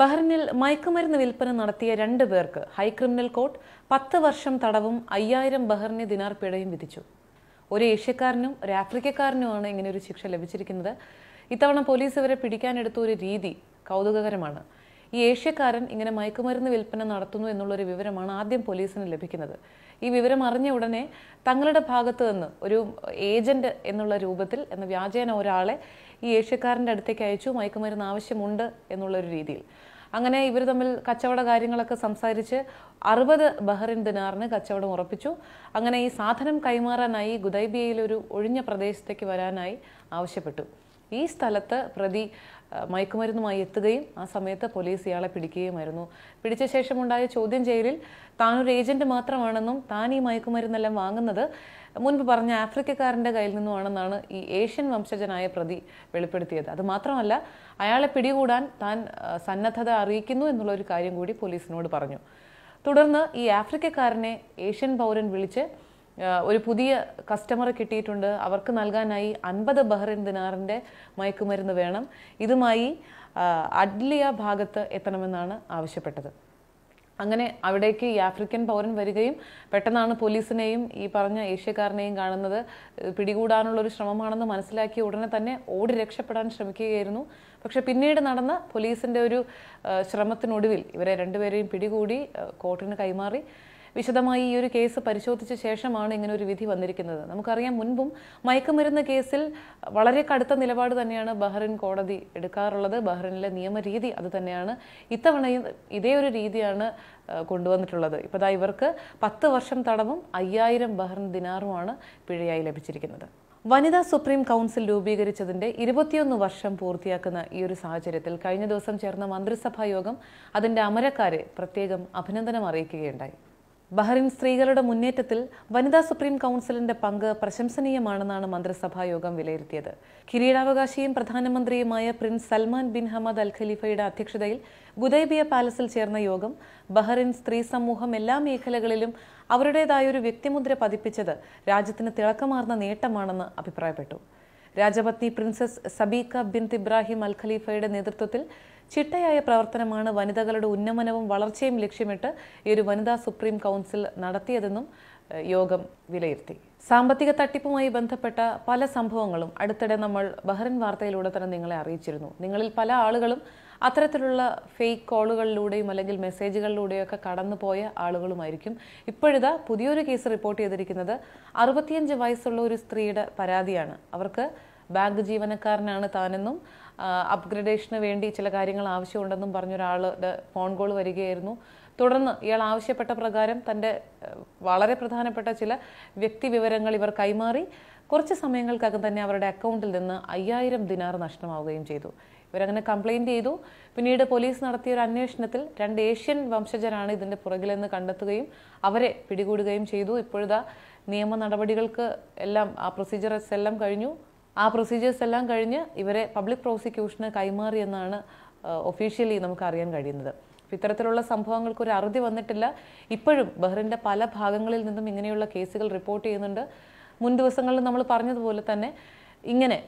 ബഹ്റിനിൽ മയക്കുമരുന്ന് വിൽപ്പന നടത്തിയ രണ്ട് പേർക്ക് ഹൈക്രിമിനൽ കോർട്ട് പത്ത് വർഷം തടവും അയ്യായിരം ബഹ്റിനി ദിനാർ പിഴയും വിധിച്ചു. ഒരു ഏഷ്യക്കാരനും ഒരു ആഫ്രിക്കക്കാരനുമാണ് ഇങ്ങനെ ഒരു ശിക്ഷ ലഭിച്ചിരിക്കുന്നത്. ഇത്തവണ പോലീസ് ഇവരെ പിടിക്കാനെടുത്ത ഒരു രീതി കൗതുകകരമാണ്. ഈ ഏഷ്യക്കാരൻ ഇങ്ങനെ മയക്കുമരുന്ന് വിൽപ്പന നടത്തുന്നു എന്നുള്ളൊരു വിവരമാണ് ആദ്യം പോലീസിന് ലഭിക്കുന്നത്. ഈ വിവരം അറിഞ്ഞ ഉടനെ തങ്ങളുടെ ഭാഗത്ത് നിന്ന് ഒരു ഏജന്റ് എന്നുള്ള രൂപത്തിൽ എന്ന വ്യാജേന ഒരാളെ ഈ ഏഷ്യക്കാരന്റെ അടുത്തേക്ക് അയച്ചു. മയക്കുമരുന്ന് ആവശ്യമുണ്ട് എന്നുള്ളൊരു രീതിയിൽ. അങ്ങനെ ഇവർ തമ്മിൽ കച്ചവട കാര്യങ്ങളൊക്കെ സംസാരിച്ച് അറുപത് ബഹറിൻ ദിനാറിന് കച്ചവടം ഉറപ്പിച്ചു. അങ്ങനെ ഈ സാധനം കൈമാറാനായി ഗുദൈബിയയിലൊരു ഒഴിഞ്ഞ പ്രദേശത്തേക്ക് വരാനായി ആവശ്യപ്പെട്ടു. ഈ സ്ഥലത്ത് പ്രതി മയക്കുമരുന്നുമായി എത്തുകയും ആ സമയത്ത് പോലീസ് ഇയാളെ പിടിക്കുകയുമായിരുന്നു. പിടിച്ച ശേഷം ശേഷമുണ്ടായ ചോദ്യം ചെയ്യലിൽ താനൊരു ഏജന്റ് മാത്രമാണെന്നും താൻ ഈ മയക്കുമരുന്നെല്ലാം വാങ്ങുന്നത് മുൻപ് പറഞ്ഞ ആഫ്രിക്കക്കാരന്റെ കയ്യിൽ നിന്നുമാണെന്നാണ് ഈ ഏഷ്യൻ വംശജനായ പ്രതി വെളിപ്പെടുത്തിയത്. അത് മാത്രമല്ല അയാളെ പിടികൂടാൻ താൻ സന്നദ്ധത അറിയിക്കുന്നു എന്നുള്ള ഒരു കാര്യം കൂടി പോലീസിനോട് പറഞ്ഞു. തുടർന്ന് ഈ ആഫ്രിക്കക്കാരനെ ഏഷ്യൻ പൗരൻ വിളിച്ച് ഒരു പുതിയ കസ്റ്റമറെ കിട്ടിയിട്ടുണ്ട്. അവർക്ക് നൽകാനായി അൻപത് ബഹ്റിൻ ദിനാറിന്റെ മയക്കുമരുന്ന് വേണം. ഇതുമായി അഡ്ലിയ ഭാഗത്ത് എത്തണമെന്നാണ് ആവശ്യപ്പെട്ടത്. അങ്ങനെ അവിടേക്ക് ഈ ആഫ്രിക്കൻ പൗരൻ വരികയും പെട്ടെന്നാണ് പോലീസിനെയും ഈ പറഞ്ഞ ഏഷ്യക്കാരനെയും കാണുന്നത്. പിടികൂടാനുള്ള ഒരു ശ്രമമാണെന്ന് മനസ്സിലാക്കിയ ഉടനെ തന്നെ ഓടി രക്ഷപ്പെടാൻ ശ്രമിക്കുകയായിരുന്നു. പക്ഷെ പിന്നീട് നടന്ന പോലീസിന്റെ ഒരു ശ്രമത്തിനൊടുവിൽ ഇവരെ രണ്ടുപേരെയും പിടികൂടി കോർട്ടിന് കൈമാറി. വിശദമായി ഈ ഒരു കേസ് പരിശോധിച്ച ശേഷമാണ് ഇങ്ങനെ ഒരു വിധി വന്നിരിക്കുന്നത്. നമുക്കറിയാം മുൻപും മയക്കുമരുന്ന് കേസിൽ വളരെ കടുത്ത നിലപാട് തന്നെയാണ് ബഹ്റിൻ കോടതി എടുക്കാറുള്ളത്. ബഹ്റിനിലെ നിയമരീതി അത് തന്നെയാണ്. ഇത്തവണയും ഇതേ ഒരു രീതിയാണ് കൊണ്ടുവന്നിട്ടുള്ളത്. ഇപ്പോൾ ഇവർക്ക് പത്ത് വർഷം തടവും അയ്യായിരം ബഹ്റിൻ ദിനാറുമാണ് പിഴയായി ലഭിച്ചിരിക്കുന്നത്. വനിതാ സുപ്രീം കൗൺസിൽ രൂപീകരിച്ചതിന്റെ ഇരുപത്തിയൊന്ന് വർഷം പൂർത്തിയാക്കുന്ന ഈ ഒരു സാഹചര്യത്തിൽ കഴിഞ്ഞ ദിവസം ചേർന്ന മന്ത്രിസഭാ യോഗം അതിന്റെ അമരക്കാരെ പ്രത്യേകം അഭിനന്ദനം അറിയിക്കുകയുണ്ടായി. ബഹ്റിൻ സ്ത്രീകളുടെ മുന്നേറ്റത്തിൽ വനിതാ സുപ്രീം കൗൺസിലിന്റെ പങ്ക് പ്രശംസനീയമാണെന്നാണ് മന്ത്രിസഭാ യോഗം വിലയിരുത്തിയത്. കിരീടാവകാശിയും പ്രധാനമന്ത്രിയുമായ prince Salman bin Hamad al ഖലീഫയുടെ അധ്യക്ഷതയിൽ ഗുദൈബിയ പാലസിൽ ചേർന്ന യോഗം ബഹ്റിൻ സ്ത്രീ സമൂഹം എല്ലാ മേഖലകളിലും അവരുടേതായൊരു വ്യക്തിമുദ്ര പതിപ്പിച്ചത് രാജ്യത്തിന് തിളക്കമാർന്ന നേട്ടമാണെന്ന് അഭിപ്രായപ്പെട്ടു. രാജപത്നി princess Sabeeka bin Ibrahim Al ഖലീഫയുടെ നേതൃത്വത്തിൽ ചിട്ടയായ പ്രവർത്തനമാണ് വനിതകളുടെ ഉന്നമനവും വളർച്ചയും ലക്ഷ്യമിട്ട് ഈ ഒരു വനിതാ സുപ്രീം കൗൺസിൽ നടത്തിയതെന്നും യോഗം വിലയിരുത്തി. സാമ്പത്തിക തട്ടിപ്പുമായി ബന്ധപ്പെട്ട പല സംഭവങ്ങളും അടുത്തിടെ നമ്മൾ ബഹ്റിൻ വാർത്തയിലൂടെ തന്നെ നിങ്ങളെ അറിയിച്ചിരുന്നു. നിങ്ങളിൽ പല ആളുകളും അത്തരത്തിലുള്ള ഫേക്ക് കോളുകളിലൂടെയും അല്ലെങ്കിൽ മെസ്സേജുകളിലൂടെയൊക്കെ കടന്നുപോയ ആളുകളുമായിരിക്കും. ഇപ്പോഴിതാ പുതിയൊരു കേസ് റിപ്പോർട്ട് ചെയ്തിരിക്കുന്നത് അറുപത്തിയഞ്ച് വയസ്സുള്ള ഒരു സ്ത്രീയുടെ പരാതിയാണ്. അവർക്ക് ബാങ്ക് ജീവനക്കാരനാണ് താനെന്നും അപ്ഗ്രഡേഷന് വേണ്ടി ചില കാര്യങ്ങൾ ആവശ്യമുണ്ടെന്നും പറഞ്ഞൊരാളുടെ ഫോൺ കോൾ വരികയായിരുന്നു. തുടർന്ന് ഇയാൾ ആവശ്യപ്പെട്ട പ്രകാരം തന്റെ വളരെ പ്രധാനപ്പെട്ട ചില വ്യക്തി വിവരങ്ങൾ ഇവർ കൈമാറി. കുറച്ച് സമയങ്ങൾക്കകം തന്നെ അവരുടെ അക്കൗണ്ടിൽ നിന്ന് അയ്യായിരം ദിനാർ നഷ്ടമാവുകയും ചെയ്തു. ഇവരങ്ങനെ കംപ്ലൈന്റ് ചെയ്തു. പിന്നീട് പോലീസ് നടത്തിയ ഒരു അന്വേഷണത്തിൽ രണ്ട് ഏഷ്യൻ വംശജരാണ് ഇതിന്റെ പുറകിലെന്ന് കണ്ടെത്തുകയും അവരെ പിടികൂടുകയും ചെയ്തു. ഇപ്പോഴത്തെ നിയമ നടപടികൾക്ക് എല്ലാം ആ പ്രൊസീജിയർസ് എല്ലാം കഴിഞ്ഞു. ആ പ്രൊസീജിയേഴ്സ് എല്ലാം കഴിഞ്ഞ് ഇവരെ പബ്ലിക് പ്രോസിക്യൂഷന് കൈമാറിയെന്നാണ് ഒഫീഷ്യലി നമുക്ക് അറിയാൻ കഴിയുന്നത്. ഇത്തരത്തിലുള്ള സംഭവങ്ങൾക്ക് ഒരു അറുതി വന്നിട്ടില്ല. ഇപ്പോഴും ബഹ്റിന്റെ പല ഭാഗങ്ങളിൽ നിന്നും ഇങ്ങനെയുള്ള കേസുകൾ റിപ്പോർട്ട് ചെയ്യുന്നുണ്ട്. മുൻ ദിവസങ്ങളിൽ നമ്മൾ പറഞ്ഞതുപോലെ തന്നെ ഇങ്ങനെ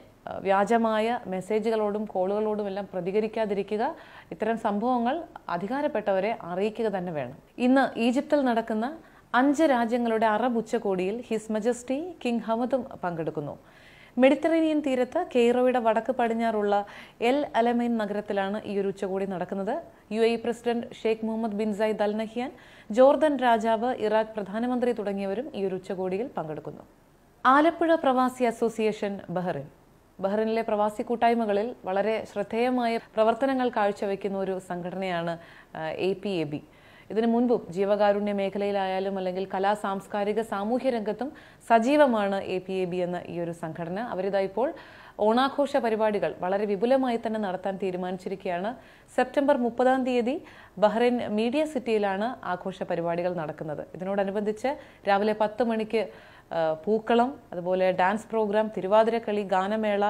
വ്യാജമായ മെസ്സേജുകളോടും കോളുകളോടും എല്ലാം പ്രതികരിക്കാതിരിക്കുക ഇത്തരം സംഭവങ്ങൾ അധികാരപ്പെട്ടവരെ അറിയിക്കുക തന്നെ വേണം. ഇന്ന് ഈജിപ്തിൽ നടക്കുന്ന അഞ്ച് രാജ്യങ്ങളുടെ അറബ് ഉച്ചകോടിയിൽ ഹിസ് മജസ്റ്റി കിങ് ഹമദും പങ്കെടുക്കുന്നു. മെഡിറ്ററേനിയൻ തീരത്ത് കെയ്റോയുടെ വടക്ക് പടിഞ്ഞാറുള്ള എൽ അലമൈൻ നഗരത്തിലാണ് ഈ ഒരു ഉച്ചകോടി നടക്കുന്നത്. U A president Sheikh Mohammed bin Zayed Al Nahyan Jordan രാജാവ് ഇറാഖ് പ്രധാനമന്ത്രി തുടങ്ങിയവരും ഈ ഒരു ഉച്ചകോടിയിൽ പങ്കെടുക്കുന്നു. ആലപ്പുഴ പ്രവാസി അസോസിയേഷൻ ബഹ്റിൻ. ബഹ്റിനിലെ പ്രവാസി കൂട്ടായ്മകളിൽ വളരെ ശ്രദ്ധേയമായ പ്രവർത്തനങ്ങൾ കാഴ്ചവെക്കുന്ന ഒരു സംഘടനയാണ് എ പി എ ബി. ഇതിനു മുൻപും ജീവകാരുണ്യ മേഖലയിലായാലും അല്ലെങ്കിൽ കലാ സാംസ്കാരിക സാമൂഹ്യ രംഗത്തും സജീവമാണ് എ പി എ ബി എന്ന ഈ ഒരു സംഘടന. അവരിതാ ഇപ്പോൾ ഓണാഘോഷ പരിപാടികൾ വളരെ വിപുലമായി തന്നെ നടത്താൻ തീരുമാനിച്ചിരിക്കുകയാണ്. സെപ്റ്റംബർ മുപ്പതാം തീയതി ബഹ്റൈൻ മീഡിയ സിറ്റിയിലാണ് ആഘോഷ പരിപാടികൾ നടക്കുന്നത്. ഇതിനോടനുബന്ധിച്ച് രാവിലെ പത്ത് മണിക്ക് പൂക്കളം അതുപോലെ ഡാൻസ് പ്രോഗ്രാം തിരുവാതിരക്കളി ഗാനമേള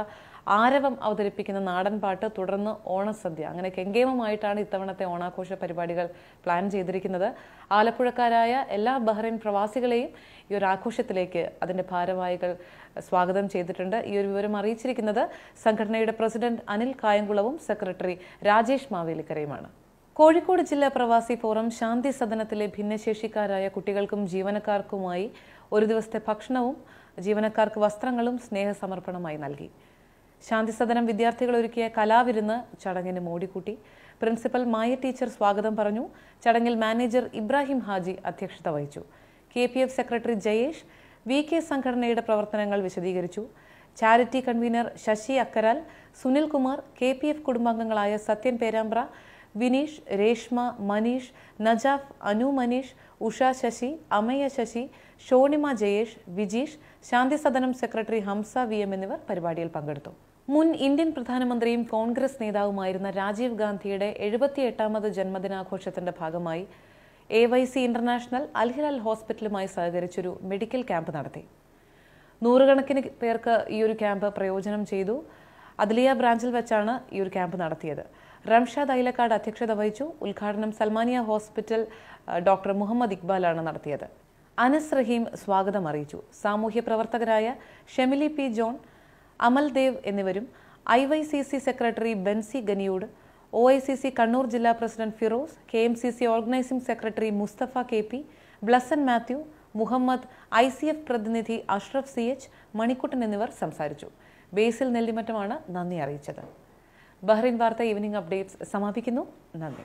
ആരവം അവതരിപ്പിക്കുന്ന നാടൻ പാട്ട് തുടർന്ന് ഓണസദ്യ. അങ്ങനെ കെങ്കേമമായിട്ടാണ് ഇത്തവണത്തെ ഓണാഘോഷ പരിപാടികൾ പ്ലാൻ ചെയ്തിരിക്കുന്നത്. ആലപ്പുഴക്കാരായ എല്ലാ ബഹ്റൈൻ പ്രവാസികളെയും ഈ ഒരു ആഘോഷത്തിലേക്ക് അതിന്റെ ഭാരവാഹികൾ സ്വാഗതം ചെയ്തിട്ടുണ്ട്. ഈ ഒരു വിവരം അറിയിച്ചിരിക്കുന്നത് സംഘടനയുടെ പ്രസിഡന്റ് അനിൽ കായംകുളവും സെക്രട്ടറി രാജേഷ് മാവേലിക്കരയുമാണ്. കോഴിക്കോട് ജില്ലാ പ്രവാസി ഫോറം ശാന്തി സദനത്തിലെ ഭിന്നശേഷിക്കാരായ കുട്ടികൾക്കും ജീവനക്കാർക്കുമായി ഒരു ദിവസത്തെ ഭക്ഷണവും ജീവനക്കാർക്ക് വസ്ത്രങ്ങളും സ്നേഹസമർപ്പണമായി നൽകി. ശാന്തി സദനം വിദ്യാർത്ഥികൾ ഒരുക്കിയ കലാവിരുന്ന് ചടങ്ങിന് മോടിക്കൂട്ടി. പ്രിൻസിപ്പൽ മായ ടീച്ചർ സ്വാഗതം പറഞ്ഞു. ചടങ്ങിൽ മാനേജർ ഇബ്രാഹിം ഹാജി അധ്യക്ഷത വഹിച്ചു. K P F secretary Jayesh V K സംഘടനയുടെ പ്രവർത്തനങ്ങൾ വിശദീകരിച്ചു. Charity convener Sasi Akkaral Sunilkumar K P F കുടുംബാംഗങ്ങളായ Sathyan Perambra Vineesh Reshma Maneesh Najaf Anu Maneesh Usha Sasi Amaya Sasi Shonima Jayesh Vijeesh Shanthisadanam secretary Hamsa V M എന്നിവർ പരിപാടിയിൽ പങ്കെടുത്തു. മുൻ Indian പ്രധാനമന്ത്രിയും കോൺഗ്രസ് നേതാവുമായിരുന്ന രാജീവ് ഗാന്ധിയുടെ എഴുപത്തിയെട്ടാമത് ജന്മദിനാഘോഷത്തിന്റെ ഭാഗമായി A Y C international Al Hilal ഹോസ്പിറ്റലുമായി സഹകരിച്ചൊരു മെഡിക്കൽ ക്യാമ്പ് നടത്തി. നൂറുകണക്കിന് പേർക്ക് ഈ ഒരു ക്യാമ്പ് പ്രയോജനം ചെയ്തു. അദലിയ ബ്രാഞ്ചിൽ വെച്ചാണ് ഈ ഒരു ക്യാമ്പ് നടത്തിയത്. റംഷാദ് ഐലക്കാട് അധ്യക്ഷത വഹിച്ചു. ഉദ്ഘാടനം സൽമാനിയ ഹോസ്പിറ്റൽ ഡോക്ടർ മുഹമ്മദ് ഇക്ബാലാണ് നടത്തിയത്. അനസ് റഹീം സ്വാഗതം അറിയിച്ചു. സാമൂഹ്യ പ്രവർത്തകരായ ഷെമിലി പി ജോൺ അമൽ ദേവ് എന്നിവരും I Y C C secretary Bency ഗനിയോട് O I C C Kannur ജില്ലാ president Firoz K M C C organising secretary Musthafa K P Blesson Mathew Muhammad I C F പ്രതിനിധി Ashraf C H Manikuttan എന്നിവർ സംസാരിച്ചു. ബേസിൽ നെല്ലിമറ്റമാണ് നന്ദി അറിയിച്ചത്. Bahrain വാർത്ത evening updates സമാപിക്കുന്നു. നന്ദി.